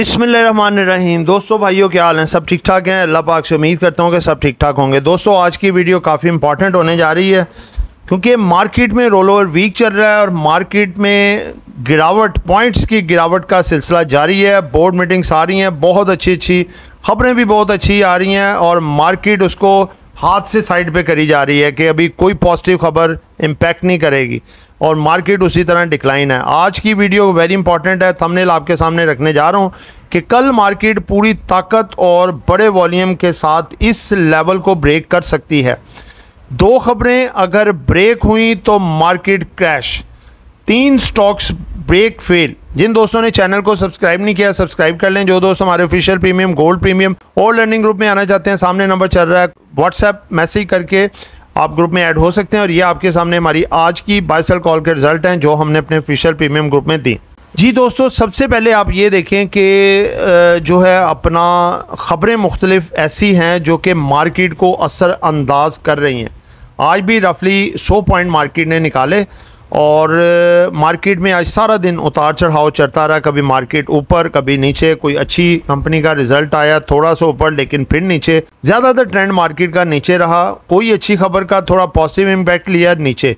बिसमीम दोस्तों, भाइयों, क्या हाल हैं? सब ठीक ठाक हैं? अल्लाह पाक से उम्मीद करता हूँ कि सब ठीक ठाक होंगे। दोस्तों, आज की वीडियो काफ़ी इंपॉर्टेंट होने जा रही है, क्योंकि मार्केट में रोल ओवर वीक चल रहा है और मार्केट में गिरावट पॉइंट्स की गिरावट का सिलसिला जारी है। बोर्ड मीटिंग्स आ रही हैं, बहुत अच्छी अच्छी खबरें भी बहुत अच्छी आ रही हैं और मार्केट उसको हाथ से साइड पे करी जा रही है कि अभी कोई पॉजिटिव खबर इम्पैक्ट नहीं करेगी। और मार्केट उसी तरह डिक्लाइन है। आज की वीडियो वेरी इंपॉर्टेंट है। थंबनेल आपके सामने रखने जा रहा हूँ कि कल मार्केट पूरी ताकत और बड़े वॉल्यूम के साथ इस लेवल को ब्रेक कर सकती है। दो खबरें अगर ब्रेक हुई तो मार्केट क्रैश तीन स्टॉक्स ब्रेक फेल जिन दोस्तों ने चैनल को सब्सक्राइब नहीं किया सब्सक्राइब कर लें। जो दोस्त हमारे ऑफिशियल प्रीमियम गोल्ड प्रीमियम और लर्निंग ग्रुप में आना चाहते हैं, सामने नंबर चल रहा है। व्हाट्सएप मैसेज करके आप ग्रुप में ऐड हो सकते हैं और ये आपके सामने हमारी आज की बाइसल कॉल के रिज़ल्ट हैं, जो हमने अपने ऑफिशियल प्रीमियम ग्रुप में दी। जी दोस्तों, सबसे पहले आप ये देखें कि जो है अपना ख़बरें मुख्तलिफ़ ऐसी हैं जो कि मार्केट को असरअंदाज कर रही हैं। आज भी रफली 100 पॉइंट मार्केट ने निकाले। और मार्केट में आज सारा दिन उतार चढ़ाव चढ़ता रहा, कभी मार्केट ऊपर, कभी नीचे, कोई अच्छी कंपनी का रिज़ल्ट आया, थोड़ा सा ऊपर, लेकिन फिर नीचे। ज़्यादातर ट्रेंड मार्केट का नीचे रहा, कोई अच्छी खबर का थोड़ा पॉजिटिव इम्पैक्ट लिया नीचे,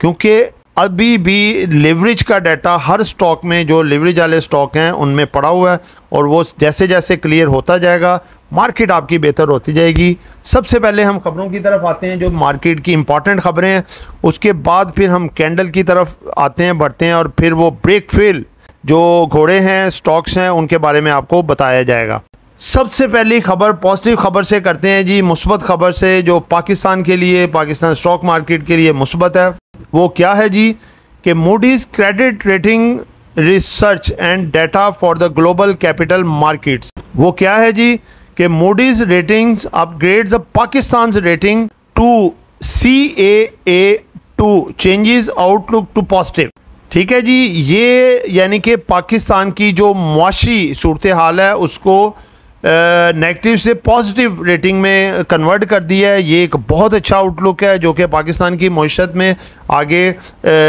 क्योंकि अभी भी लेवरेज का डाटा हर स्टॉक में, जो लेवरेज वाले स्टॉक हैं, उनमें पड़ा हुआ है और वो जैसे जैसे क्लियर होता जाएगा मार्केट आपकी बेहतर होती जाएगी। सबसे पहले हम खबरों की तरफ़ आते हैं, जो मार्केट की इंपॉर्टेंट खबरें हैं। उसके बाद फिर हम कैंडल की तरफ़ आते हैं, बढ़ते हैं और फिर वो ब्रेक फेल जो घोड़े हैं स्टॉक्स हैं, उनके बारे में आपको बताया जाएगा। सबसे पहली खबर पॉजिटिव खबर से करते हैं जी, मुस्बत खबर से, जो पाकिस्तान के लिए, पाकिस्तान स्टॉक मार्केट के लिए मुस्बत है। वो क्या है जी? कि Moody's credit rating research and data for the global capital markets वो क्या है जी? कि Moody's ratings upgrades Pakistan rating to C A A two changes outlook to positive ठीक है जी? ये यानी कि पाकिस्तान की जो मुआशी सूरत हाल है, उसको नेगेटिव से पॉजिटिव रेटिंग में कन्वर्ट कर दिया है। ये एक बहुत अच्छा आउटलुक है, जो कि पाकिस्तान की मीशत में आगे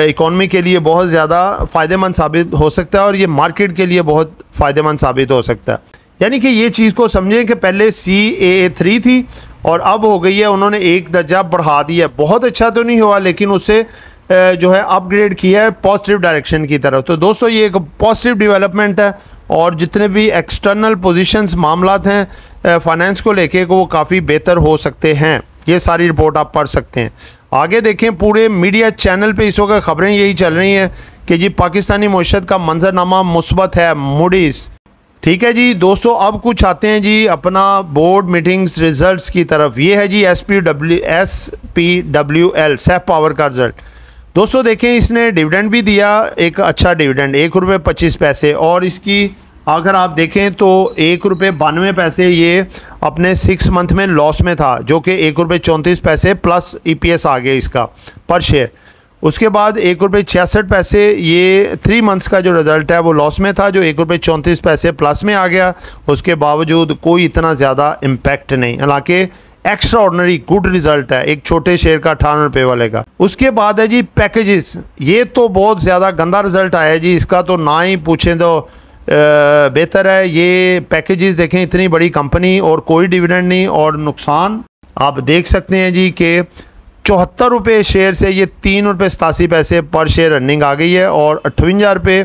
इकॉनमी के लिए बहुत ज़्यादा फ़ायदेमंद साबित हो सकता है और ये मार्केट के लिए बहुत फ़ायदेमंद साबित हो सकता है। यानी कि ये चीज़ को समझें कि पहले सी ए थ्री थी और अब हो गई है, उन्होंने एक दर्जा बढ़ा दिया बहुत अच्छा तो नहीं हुआ, लेकिन उससे जो है अपग्रेड किया है पॉजिटिव डायरेक्शन की तरफ़। तो दोस्तों, ये एक पॉजिटिव डेवलपमेंट है। और जितने भी एक्सटर्नल पोजीशंस मामला हैं फाइनेंस को लेके वो काफ़ी बेहतर हो सकते हैं। ये सारी रिपोर्ट आप पढ़ सकते हैं। आगे देखें, पूरे मीडिया चैनल पे इस वक्त खबरें यही चल रही हैं कि जी पाकिस्तानी मीशत का मंजरनामा मुस्बत है मूडीज़ ठीक है जी, दोस्तों, अब कुछ आते हैं जी अपना बोर्ड मीटिंग्स रिजल्ट्स की तरफ़। ये है जी S P W S P W L safe power का रिज़ल्ट दोस्तों देखें, इसने डिविडेंड भी दिया, एक अच्छा डिविडेंड एक रुपये पच्चीस पैसे, और इसकी अगर आप देखें तो एक रुपये बानवे पैसे ये अपने सिक्स मंथ में लॉस में था, जो कि एक रुपये चौंतीस पैसे प्लस ईपीएस आ गया इसका पर शेयर उसके बाद एक रुपये छियासठ पैसे ये थ्री मंथ्स का जो रिज़ल्ट है, वो लॉस में था, जो एक रुपये चौंतीस पैसे प्लस में आ गया। उसके बावजूद कोई इतना ज़्यादा इम्पैक्ट नहीं, हालाँकि एक्स्ट्रा ऑर्डनरी गुड रिज़ल्ट है, एक छोटे शेयर का अठारह रुपये वाले का। उसके बाद है जी पैकेजेस ये तो बहुत ज़्यादा गंदा रिज़ल्ट आया जी, इसका तो ना ही पूछें तो बेहतर है। ये पैकेजेस देखें, इतनी बड़ी कंपनी और कोई डिविडेंड नहीं और नुकसान। आप देख सकते हैं जी कि चौहत्तर रुपये शेयर से ये तीन रुपये सतासी पैसे पर शेयर रनिंग आ गई है और अठवंजा रुपये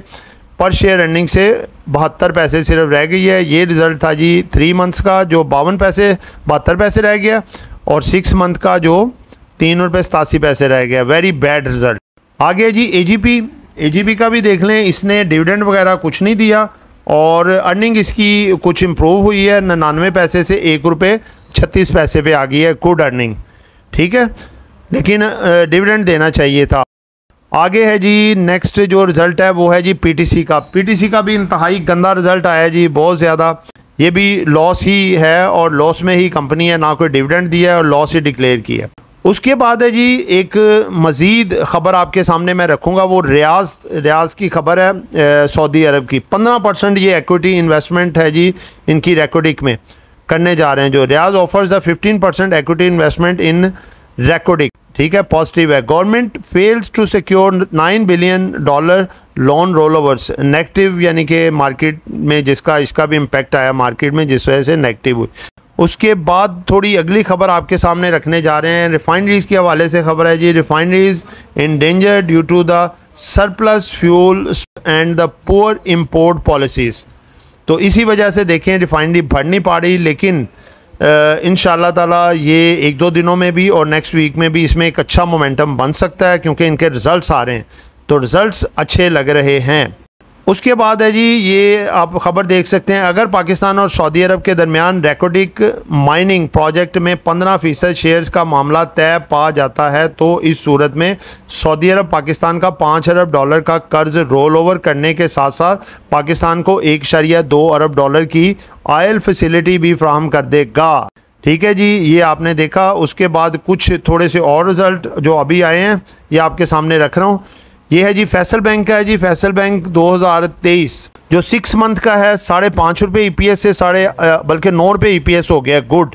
पर शेयर रनिंग से बहत्तर पैसे सिर्फ़ रह गई है। ये रिज़ल्ट था जी थ्री मंथ्स का, जो बावन पैसे, बहत्तर पैसे रह गया और सिक्स मंथ का जो तीन रुपये सतासी पैसे रह गया। वेरी बैड रिज़ल्ट आगे जी ए G P A G P का भी देख लें, इसने डिविडेंड वगैरह कुछ नहीं दिया और अर्निंग इसकी कुछ इम्प्रूव हुई है। निन्यानवे पैसे से एक रुपये छत्तीस पैसे पे आ गई है गुड अर्निंग ठीक है? लेकिन डिविडेंड देना चाहिए था। आगे है जी नेक्स्ट जो रिज़ल्ट है वो है जी पीटीसी का। पीटीसी का भी इंतहाई गंदा रिज़ल्ट आया जी, बहुत ज़्यादा। ये भी लॉस ही है और लॉस में ही कंपनी है, ना कोई डिविडेंड दिया है और लॉस ही डिक्लेयर किया है। उसके बाद है जी, एक मज़ीद ख़बर आपके सामने मैं रखूँगा, वो रियाज रियाज की खबर है सऊदी अरब की। पंद्रह परसेंट ये एक्विटी इन्वेस्टमेंट है जी इनकी रेकोडिक में करने जा रहे हैं जो। Riyadh offers the fifteen percent equity investment in Reko Diq ठीक है? पॉजिटिव है. Government fails to secure nine billion dollar loan roll overs negative यानी कि मार्केट में जिसका, इसका भी इम्पैक्ट आया मार्केट में, जिस वजह से नेगेटिव हुई। उसके बाद थोड़ी अगली खबर आपके सामने रखने जा रहे हैं। रिफाइनरीज के हवाले से खबर है जी। Refineries in danger due to the surplus fuel and the poor import policies तो इसी वजह से देखें रिफाइनरी भर नहीं पा रही, लेकिन इन ताला ये एक दो दिनों में भी और नेक्स्ट वीक में भी इसमें एक अच्छा मोमेंटम बन सकता है, क्योंकि इनके रिज़ल्ट आ रहे हैं। तो रिज़ल्ट अच्छे लग रहे हैं। उसके बाद है जी, ये आप ख़बर देख सकते हैं। अगर पाकिस्तान और सऊदी अरब के दरमियान रेकोडिक माइनिंग प्रोजेक्ट में 15 फ़ीसद शेयर्स का मामला तय पा जाता है तो इस सूरत में सऊदी अरब पाकिस्तान का पाँच अरब डॉलर का कर्ज रोल ओवर करने के साथ साथ पाकिस्तान को एक शरिया दो अरब डॉलर की आयल फैसिलिटी भी फ्राहम कर देगा। ठीक है जी, ये आपने देखा। उसके बाद कुछ थोड़े से और रिज़ल्ट जो अभी आए हैं, ये आपके सामने रख रहा हूँ। ये है जी फैसल बैंक का है जी फैसल बैंक 2023 जो सिक्स मंथ का है, साढ़े पाँच रुपये ई से साढ़े बल्कि नौ रुपये ई हो गया गुड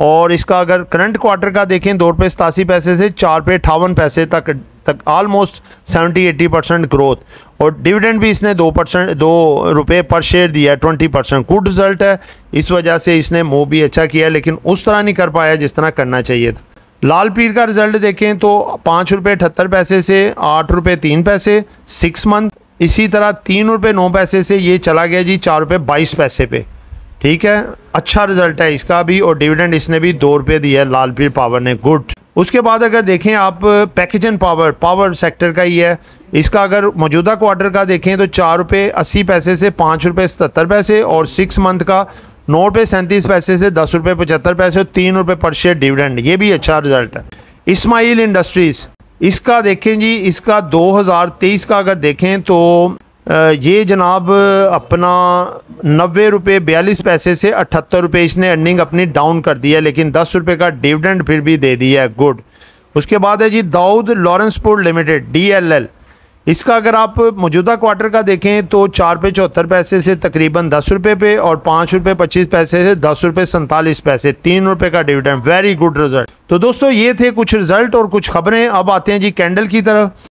और इसका अगर करंट क्वार्टर का देखें, दो रुपये सतासी पैसे से चार रुपये अठावन पैसे तक तक almost seventy eighty percent growth और डिविडेंड भी इसने दो परसेंट दो रुपये पर शेयर दिया है ट्वेंटी परसेंट गुड रिज़ल्ट है, इस वजह से इसने मूव भी अच्छा किया लेकिन उस तरह नहीं कर पाया जिस तरह करना चाहिए था। लाल पीर का रिज़ल्ट देखें तो पाँच रुपये अठहत्तर पैसे से, आठ रुपये तीन पैसे सिक्स मंथ इसी तरह तीन रुपये नौ पैसे से ये चला गया जी, चार रुपये बाईस पैसे पे। ठीक है? अच्छा रिज़ल्ट है इसका भी और डिविडेंड इसने भी दो रुपये दिया है, लाल पीर पावर ने, गुड। उसके बाद अगर देखें आप, package and power power sector का ही है। इसका अगर मौजूदा क्वार्टर का देखें तो चार रुपये अस्सी पैसे से, पाँच रुपये सतर पैसे और सिक्स मंथ का नौ रुपये सैंतीस पैसे से दस रुपये पचहत्तर पैसे और तीन रुपये पर शेयर डिविडेंड ये भी अच्छा रिज़ल्ट है। इस्माइल इंडस्ट्रीज़ इसका देखें जी, इसका 2023 का अगर देखें तो ये जनाब अपना नब्बे रुपये बयालीस पैसे से अठहत्तर रुपये इसने अर्निंग अपनी डाउन कर दी है, लेकिन दस रुपये का डिविडेंड फिर भी दे दिया है। गुड उसके बाद है जी, Dawood Lawrencepur limited D L L इसका अगर आप मौजूदा क्वार्टर का देखें तो चार पे चौहत्तर पैसे से तकरीबन दस रुपये पे और पाँच रुपये पच्चीस पैसे से दस रुपये सैंतालीस पैसे, तीन रुपये का डिविडेंड वेरी गुड रिज़ल्ट तो दोस्तों, ये थे कुछ रिज़ल्ट और कुछ खबरें। अब आते हैं जी कैंडल की तरफ़।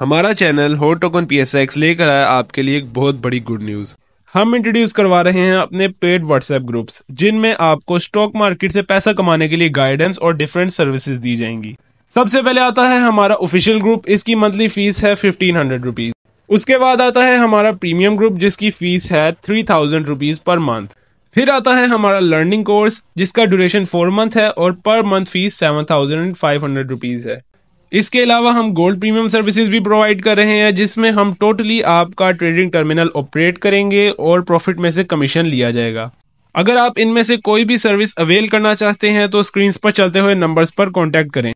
हमारा चैनल हो टोकन पी एस एक्स लेकर आया आपके लिए एक बहुत बड़ी गुड न्यूज़ हम इंट्रोड्यूस करवा रहे हैं अपने पेड व्हाट्सएप ग्रुप्स जिनमें आपको स्टॉक मार्केट से पैसा कमाने के लिए गाइडेंस और डिफरेंट सर्विसेज़ दी जाएँगी। सबसे पहले आता है हमारा ऑफिशियल ग्रुप इसकी मंथली फ़ीस है फिफ्टीन हंड्रेड रुपीज़ उसके बाद आता है हमारा प्रीमियम ग्रुप जिसकी फ़ीस है three thousand rupees per month फिर आता है हमारा लर्निंग कोर्स जिसका ड्यूरेशन फोर मंथ है और per month fees seven thousand five hundred rupees है. इसके अलावा हम गोल्ड प्रीमियम सर्विसेज़ भी प्रोवाइड कर रहे हैं, जिसमें हम टोटली आपका ट्रेडिंग टर्मिनल ऑपरेट करेंगे और प्रॉफिट में से कमीशन लिया जाएगा. अगर आप इनमें से कोई भी सर्विस अवेल करना चाहते हैं तो स्क्रीन पर चलते हुए नंबर्स पर कॉन्टैक्ट करें।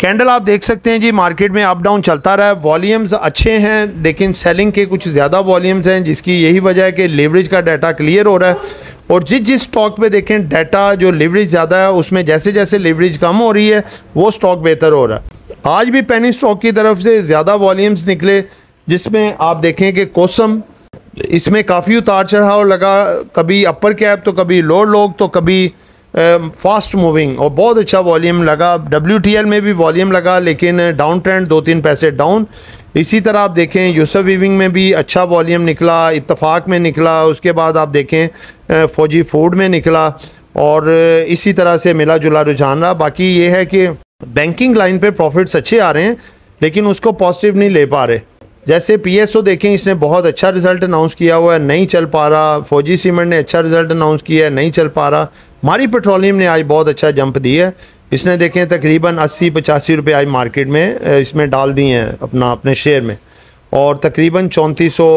कैंडल आप देख सकते हैं जी मार्केट में अप डाउन चलता रहा है। वॉल्यूम्स अच्छे हैं, लेकिन सेलिंग के कुछ ज़्यादा वॉल्यूम्स हैं, जिसकी यही वजह है कि लेवरेज का डाटा क्लियर हो रहा है। और जिस जिस स्टॉक पे देखें डाटा जो लेवरेज ज़्यादा है, उसमें जैसे जैसे लेवरेज कम हो रही है, वो स्टॉक बेहतर हो रहा है। आज भी पेनी स्टॉक की तरफ़ से ज़्यादा वॉल्यूम्स निकले, जिसमें आप देखें कि कोसम इसमें काफ़ी उतार चढ़ाव लगा। कभी अपर कैप तो कभी लोअर लोग तो कभी फास्ट मूविंग और बहुत अच्छा वॉल्यूम लगा। डब्ल्यूटीएल में भी वॉल्यूम लगा, लेकिन डाउन ट्रेंड दो तीन पैसे डाउन इसी तरह आप देखें यूसफ वीविंग में भी अच्छा वॉल्यूम निकला इतफाक़ में निकला, उसके बाद आप देखें फौजी फ़ूड में निकला, और इसी तरह से मिला जुला रुझान रहा। बाकी ये है कि बैंकिंग लाइन पे प्रॉफिट्स अच्छे आ रहे हैं, लेकिन उसको पॉजिटिव नहीं ले पा रहे। जैसे पीएसओ देखें, इसने बहुत अच्छा रिज़ल्ट अनाउंस किया हुआ है, नहीं चल पा रहा। फौजी सीमेंट ने अच्छा रिज़ल्ट अनाउंस किया है, नहीं चल पा रहा। मारी पेट्रोलियम ने आज बहुत अच्छा जंप दिया है। इसने देखें, तकरीबन अस्सी पचासी रुपये आज मार्केट में इसमें डाल दिए हैं अपना, अपने शेयर में। और तकरीबन चौंतीस सौ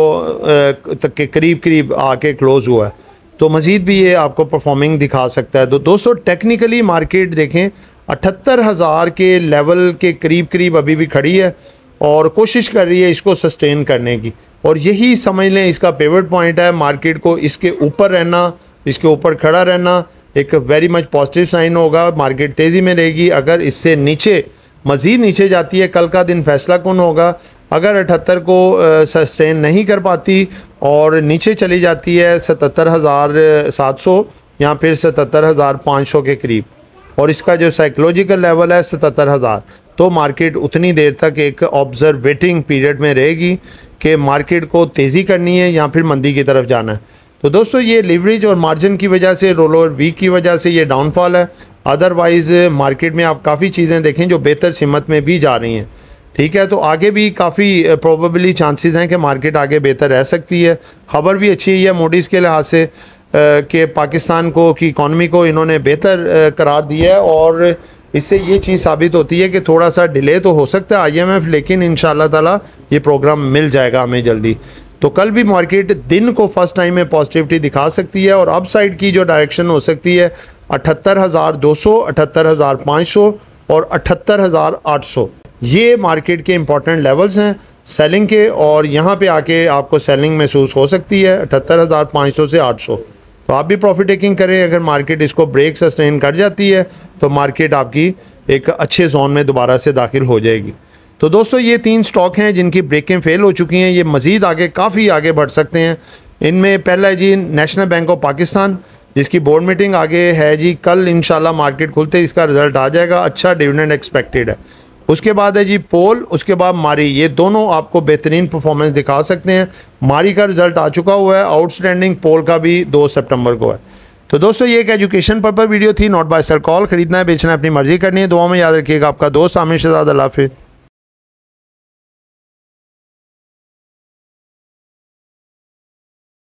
तक के करीब करीब आके क्लोज़ हुआ है। तो मज़ीद भी ये आपको परफॉर्मिंग दिखा सकता है। तो दोस्तों टेक्निकली मार्केट देखें, अठहत्तर हज़ार के लेवल के करीब करीब अभी भी खड़ी है और कोशिश कर रही है इसको सस्टेन करने की। और यही समझ लें, इसका पेवट पॉइंट है, मार्केट को इसके ऊपर रहना, इसके ऊपर खड़ा रहना। एक वेरी मच पॉजिटिव साइन होगा मार्केट तेज़ी में रहेगी। अगर इससे नीचे, मज़ीद नीचे जाती है, कल का दिन फैसला कौन होगा? अगर अठहत्तर को सस्टेन नहीं कर पाती और नीचे चली जाती है सतहत्तर हज़ार सात सौ, या फिर सतहत्तर हज़ार पाँच सौ के करीब। और इसका जो साइकोलॉजिकल लेवल है, सतहत्तर हज़ार। तो मार्केट उतनी देर तक एक ऑब्जर्वेटिंग पीरियड में रहेगी कि मार्केट को तेज़ी करनी है या फिर मंदी की तरफ़ जाना है। तो दोस्तों, ये लिवरेज और मार्जिन की वजह से रोल ओवर वीक की वजह से ये डाउनफॉल है। अदरवाइज़ मार्केट में आप काफ़ी चीज़ें देखें जो बेहतर सिमत में भी जा रही हैं। ठीक है तो आगे भी काफ़ी प्रोबेबली चांसेस हैं कि मार्केट आगे बेहतर रह सकती है। खबर भी अच्छी है मोडीज़ के लिहाज से कि पाकिस्तान को, की इकॉनमी को इन्होंने बेहतर करार दिया है और इससे ये चीज़ साबित होती है कि थोड़ा सा डिले तो हो सकता है आईएमएफ लेकिन इन ताला ये प्रोग्राम मिल जाएगा हमें जल्दी। तो कल भी मार्केट दिन को फ़र्स्ट टाइम में पॉजिटिविटी दिखा सकती है और अप साइड की जो डायरेक्शन हो सकती है, अठहत्तर हज़ार दो सौ, अठहत्तर हज़ार पाँच सौ और अठहत्तर हज़ार आठ सौ। ये मार्केट के इंपॉर्टेंट लेवल्स हैं सेलिंग के और यहाँ पे आके आपको सेलिंग महसूस हो सकती है, अठहत्तर हज़ार पाँच सौ से आठ सौ। तो आप भी प्रॉफिट टेकिंग करें, अगर मार्केट इसको ब्रेक सस्टेन कर जाती है तो मार्केट आपकी एक अच्छे जोन में दोबारा से दाखिल हो जाएगी। तो दोस्तों, ये तीन स्टॉक हैं जिनकी ब्रेकें फेल हो चुकी हैं। ये मज़ीद आगे, काफ़ी आगे बढ़ सकते हैं। इनमें पहला है जी नेशनल बैंक ऑफ़ पाकिस्तान जिसकी बोर्ड मीटिंग आगे है जी। कल इंशाल्लाह मार्केट खुलते इसका रिज़ल्ट आ जाएगा। अच्छा डिविडेंड एक्सपेक्टेड है। उसके बाद है जी पोल उसके बाद मारी। ये दोनों आपको बेहतरीन परफॉर्मेंस दिखा सकते हैं। मारी का रिज़ल्ट आ चुका हुआ है। आउटस्टैंडिंग पोल का भी दो सितंबर को है। तो दोस्तों, ये एक एजुकेशन पर्पज वीडियो थी। नॉट बाय सर कॉल खरीदना है, बेचना है, अपनी मर्ज़ी करनी है। दुआ में याद रखिएगा आपका दोस्त। आमिर शहजाद, अल्लाह हाफिज़।